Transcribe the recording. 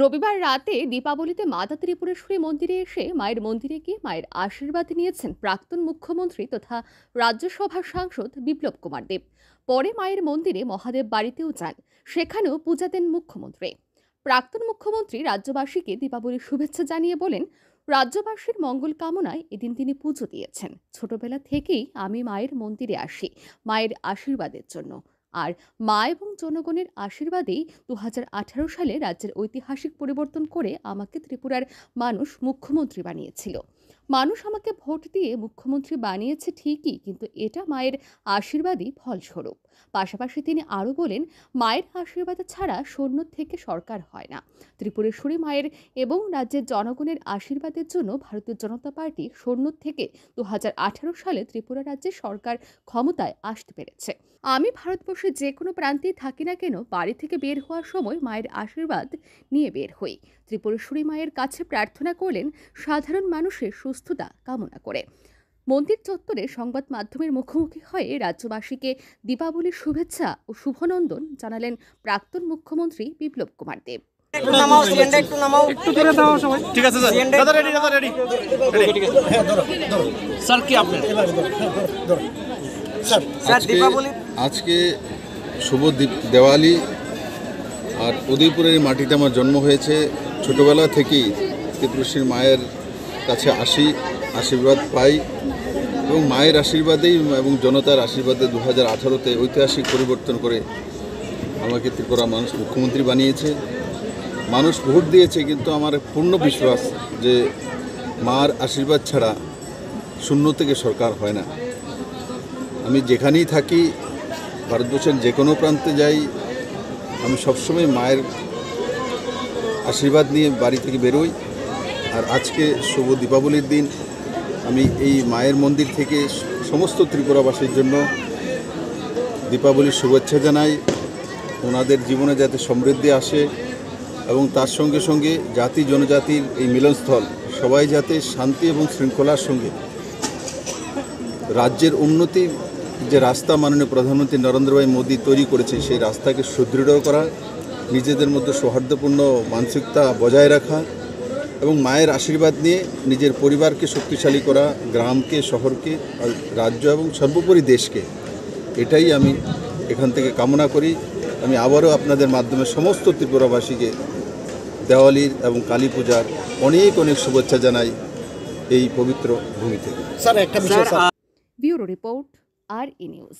রবিবার রাতে দীপাবলিতে মাতা ত্রিপুরেশ্বরী মন্দিরে এসে মায়ের মন্দিরে গিয়ে মায়ের আশীর্বাদ নিয়েছেন প্রাক্তন মুখ্যমন্ত্রী তথা রাজ্যসভার সাংসদ বিপ্লব কুমার দেব। পরে মায়ের মন্দিরে মহাদেব বাড়িতেও যান, সেখানেও পূজা দেন মুখ্যমন্ত্রী। প্রাক্তন মুখ্যমন্ত্রী রাজ্যবাসীকে দীপাবলির শুভেচ্ছা জানিয়ে বলেন, রাজ্যবাসীর মঙ্গল কামনায় এদিন তিনি পুজো দিয়েছেন। ছোটবেলা থেকেই আমি মায়ের মন্দিরে আসি, মায়ের আশীর্বাদের জন্য। আর মা এবং জনগণের আশীর্বাদেই দু হাজার আঠারো সালে রাজ্যের ঐতিহাসিক পরিবর্তন করে আমাকে ত্রিপুরার মানুষ মুখ্যমন্ত্রী বানিয়েছিল। মানুষ আমাকে ভোট দিয়ে মুখ্যমন্ত্রী বানিয়েছে ঠিকই, কিন্তু এটা মায়ের আশীর্বাদই ফলস্বরূপ। পাশাপাশি তিনি আরও বলেন, মায়ের আশীর্বাদ ছাড়া সৈন্য থেকে সরকার হয় না। ত্রিপুরেশ্বরী মায়ের এবং রাজ্যের জনগণের আশীর্বাদের জন্য ভারতীয় জনতা পার্টি সৈন্য থেকে দু হাজার আঠারো সালে ত্রিপুরা রাজ্যে সরকার ক্ষমতায় আসতে পেরেছে। আমি ভারতবর্ষের যে কোনো প্রান্তেই থাকি না কেন, বাড়ি থেকে বের হওয়ার সময় মায়ের আশীর্বাদ নিয়ে বের হই। ত্রিপুরেশ্বরী মায়ের কাছে প্রার্থনা করলেন, সাধারণ মানুষের সুস্থতা কামনা করে। মন্দির চত্বরে সংবাদ মাধ্যমের মুখোমুখি হয়ে রাজ্যবাসীকে দীপাবলির শুভেচ্ছা ও শুভনন্দন জানালেন প্রাক্তন মুখ্যমন্ত্রী বিপ্লব কুমার দেব। একটু নামাও সিলিন্ডার একটু নামাও। একটু দূরে দাও সবাই। ঠিক আছে স্যার। দাদা রেডি দাদা রেডি স্যার কি আপনার? স্যার আজকে দীপাবলি। আজকে শুভ দীপ- দেওয়ালি আর উদয়পুরের মাটিতে আমার জন্ম হয়েছে। ছোটবেলা থেকেই ত্রিপুরেশ্বরী মায়ের কাছে আসি আশীর্বাদ পাই এবং মায়ের আশীর্বাদেই এবং জনতার আশীর্বাদে দু হাজার আঠারোতে ঐতিহাসিক পরিবর্তন করে আমাকে ত্রিপুরা মানুষ মুখ্যমন্ত্রী বানিয়েছে। মানুষ ভোট দিয়েছে কিন্তু আমার পূর্ণ বিশ্বাস যে মার আশীর্বাদ ছাড়া শূন্য থেকে সরকার হয় না। আমি যেখানেই থাকি, ভারতবর্ষের যে কোনো প্রান্তে যাই, আমি সবসময় মায়ের আশীর্বাদ নিয়ে বাড়ি থেকে বেরোই। আর আজকে শুভ দীপাবলির দিন। আমি এই মায়ের মন্দির থেকে সমস্ত ত্রিপুরাবাসীর জন্য দীপাবলির শুভেচ্ছা জানাই। ওনাদের জীবনে যাতে সমৃদ্ধি আসে এবং তার সঙ্গে সঙ্গে জাতি জনজাতির এই মিলনস্থল, সবাই যাতে শান্তি এবং শৃঙ্খলার সঙ্গে রাজ্যের উন্নতির যে রাস্তা মাননীয় প্রধানমন্ত্রী নরেন্দ্রভাই মোদী তৈরি করেছে, সেই রাস্তাকে সুদৃঢ় করা, নিজেদের মধ্যে সৌহার্দ্যপূর্ণ মানসিকতা বজায় রাখা এবং মায়ের আশীর্বাদ নিয়ে নিজের পরিবারকে শক্তিশালী করা গ্রামকে শহরকে আর রাজ্য এবং সর্বোপরি দেশকে। এটাই আমি এখান থেকে কামনা করি। আমি আবারও আপনাদের মাধ্যমে সমস্ত ত্রিপুরাবাসীকে দেওয়ালির এবং কালী পূজার অনেক অনেক শুভেচ্ছা জানাই এই পবিত্র ভূমি থেকে স্যার একটা বিষয় স্যার ব্যুরো রিপোর্ট আর ই নিউজ।